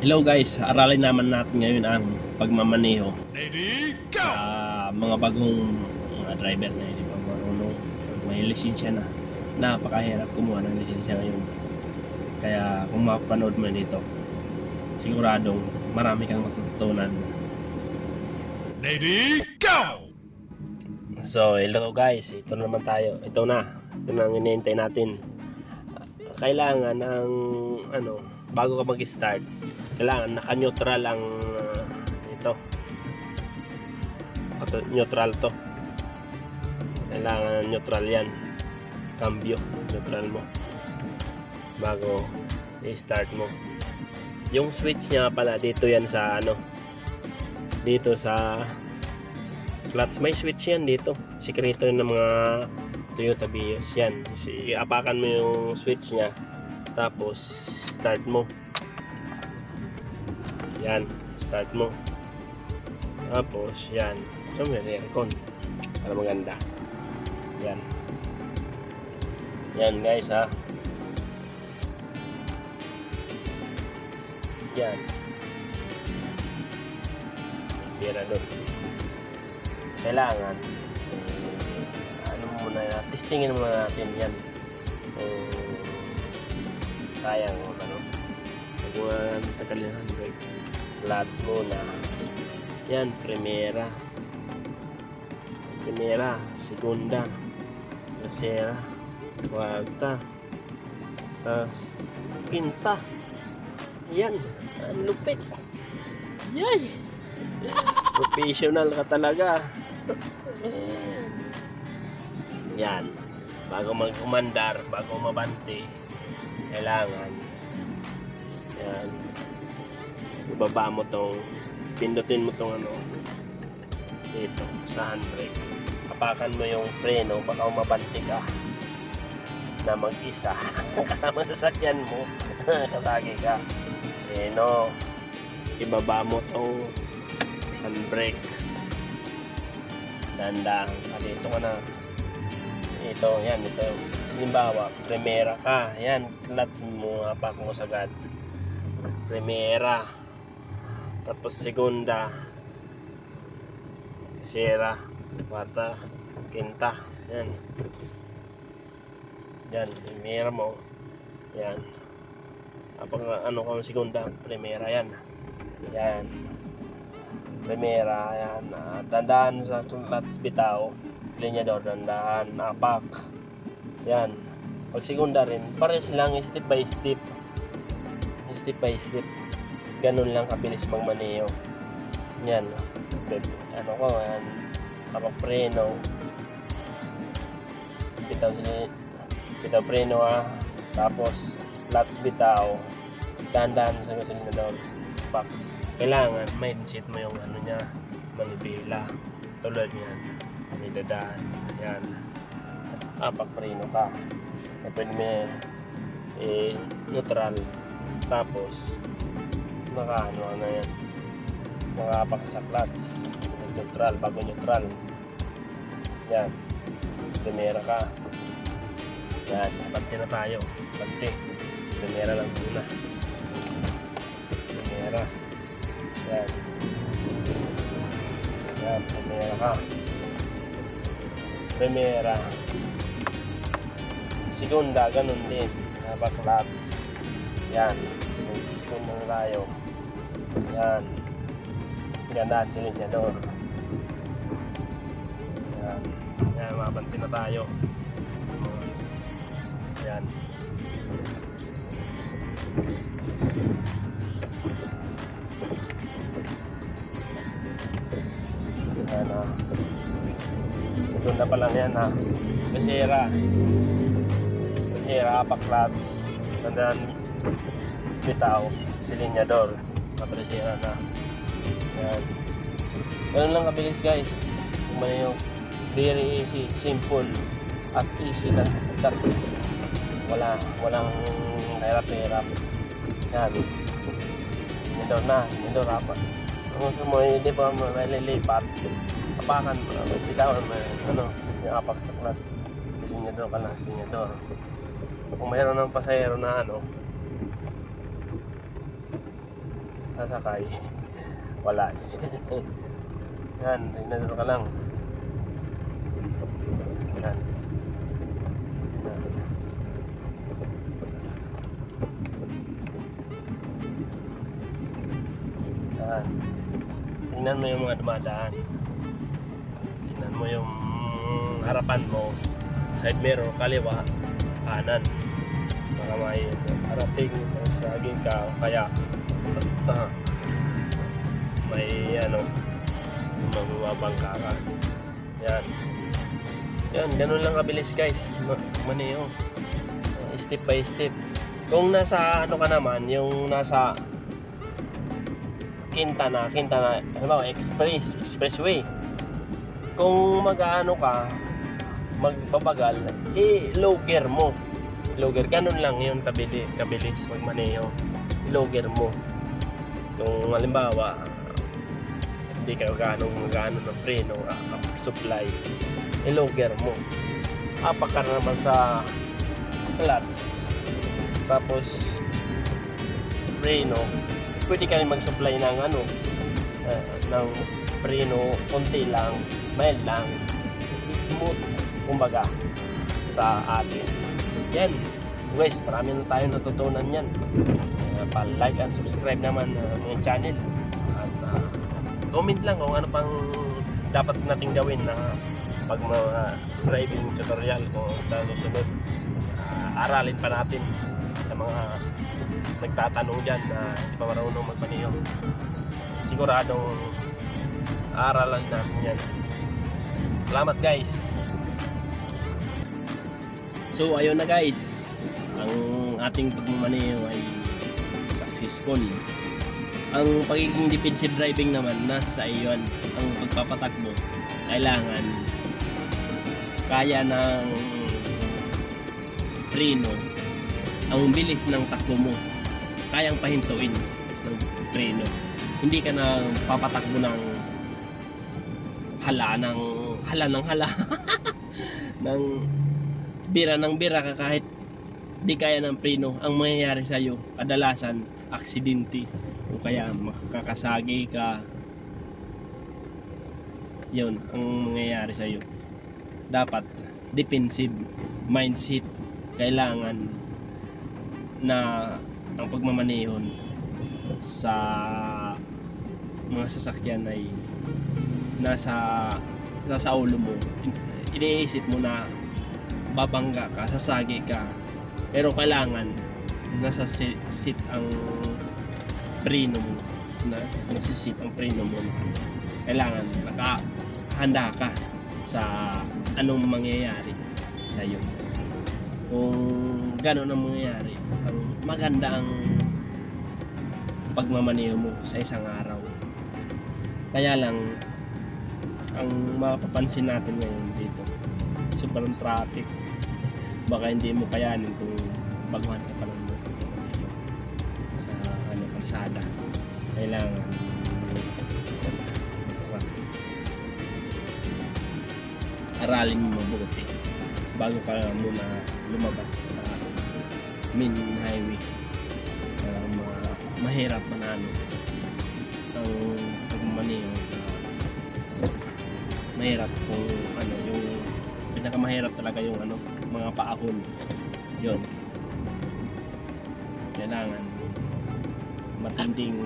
Hello guys, aralin naman natin ngayon ang pagmamaneho Lady, go! sa mga bagong mga driver na hindi pa marunong may lisensya na. Napakahirap kumuha ng lisensya ngayon. Kaya kung mapanood mo dito, siguradong marami kang matututunan. Lady, go! So, hello guys, ito na naman tayo. Ito na, ito na ang hinihintay natin. Kailangan ang ano, bago ka mag-start, kailangan naka-neutral ang uh, ito. Ito, neutral to. Kailangan neutral yan. Cambio, neutral mo. Bago i-start mo. Yung switch niya pala dito yan sa ano, dito sa clutch may switch yan dito sikreto ng mga Toyota Vios yan Si- iapakan mo yung switch nya tapos start mo yan start mo. Tapos yan. So may aircon para maganda. Yan. Yan guys ha. Yan. Pira doon. Kailangan eh, ano muna na testingin muna natin yan. Kung sayang kung ano pag tagalin clutch muna yan primera primera segunda tercera cuarta tapos quinta yan ang lupit yay professional ka talaga yan. Bago mag-umandar, bago mabante, kailangan yan. Ibaba mo tong pindutin mo tong ano dito sa handbrake. Kapakan mo yung preno, baka umabante ka na mag-isa. Kasama sa mo. Kasagi ka. Preno ibaba mo tong handbrake. Dandang ah, dito ka na. Ito yan ito. Halimbawa primera. Ka yan. Clutch mo apak mo sagad. Primera tapos segunda tercera kwarta quinta yan yan primera mo yan apang ano kang segunda primera yan yan Primera, ayan. Uh, dandaan sa clutch bitaw. Linyador, dandaan. Apak. Yan. Pag segunda rin, pares lang step by step. Step by step. Ganun lang kabilis magmaneho. Yan. Ano ko, yan. Tapak preno. Bitaw sila. Bitaw preno ah. Tapos, clutch bitaw. Dandaan sa gasolina Pak kailangan mindset mo yung ano niya manibela tulad yan nidadaan yan apak preno ka e pwede mo eh, neutral tapos naka ano na yan nakapak sa clutch neutral bago neutral yan primera ka yan bante na tayo bante primera lang muna primera yan. Yan, primera ka. Primera. Segunda, ganun din. Nabaklats. Yan. Segunda na tayo. Yan. Ganda, silinyador. Yan. Yan, mabanti na tayo. Yan. Yan ah. Segunda pa lang yan ah. Kasera. Kasera, apaklats. Tandaan bitaw. Silinyador. Mapresera na. Yan. Ganun lang kabilis guys. Kung ano yung very easy, simple, at easy lang. That, wala, walang hirap-hirap. Yan. Silinyador na. Silinyador apat kung gusto mo, hindi pa mo malilipat, apakan mo, bitawan mo, ano, yung apak sa clutch. Silinyador ka lang, silinyador. Kung mayroon ng pasahero na ano, sasakay, wala. Yan, tignan ka lang. Yan. Yan. Tingnan mo yung mga dumadaan. Tingnan mo yung harapan mo. Side mirror, kaliwa, kanan. Para may harating sa ka o kaya ah, may ano mababangka ka. Yan. Yan, ganun lang kabilis guys. Ma- Maniyo. Step by step. Kung nasa ano ka naman, yung nasa Quintana, Quintana, halimbawa express, expressway. Kung mag-ano ka, magbabagal, eh low gear mo. Low gear, ganun lang yun kabili, kabilis magmaneho. Low gear mo. Kung halimbawa, hindi ka ganong gano ng preno, supply, low gear mo. Apak naman sa clutch. Tapos, preno, pwede ka rin mag-supply ng ano, uh, ng preno, konti lang, mild lang, smooth, kumbaga, sa atin. Yan. Guys, marami na tayo natutunan yan. Uh, pa-like and subscribe naman uh, ng channel. At uh, comment lang kung ano pang dapat nating gawin na pag mga driving tutorial o sa susunod. Uh, aralin pa natin sa mga nagtatanong dyan na hindi pa marunong magmaneho. Siguradong aralan natin yan. Salamat guys! So ayun na guys, ang ating pagmamaneho ay successful. Ang pagiging defensive driving naman nasa sa iyon. Ang pagpapatakbo kailangan kaya ng preno ang bilis ng takbo mo kayang pahintuin ng preno hindi ka na papatakbo ng hala ng hala ng hala ng bira ng bira ka kahit di kaya ng preno ang mangyayari sa iyo kadalasan aksidente. O kaya makakasagi ka. Yun ang mangyayari sa iyo dapat defensive mindset kailangan na ang pagmamanehon sa mga sasakyan ay nasa nasa ulo mo. In- iniisip mo na babangga ka, sasagi ka. Pero kailangan nasa seat ang preno mo. Na nasa seat ang preno mo. Kailangan nakahanda ka sa anong mangyayari sa iyo kung gano'n ang mangyayari ang maganda ang pagmamaneho mo sa isang araw. Kaya lang ang mapapansin natin ngayon dito sobrang traffic. Baka hindi mo kayanin kung baguhan ka pa kalsada. Kailangan. Aralin mo mabuti bago ka muna lumabas sa main highway. Para ma- mahirap manalo ang pagmamaneho mahirap kung ano yung pinakamahirap talaga yung ano mga paahon. Yun. Kailangan matinding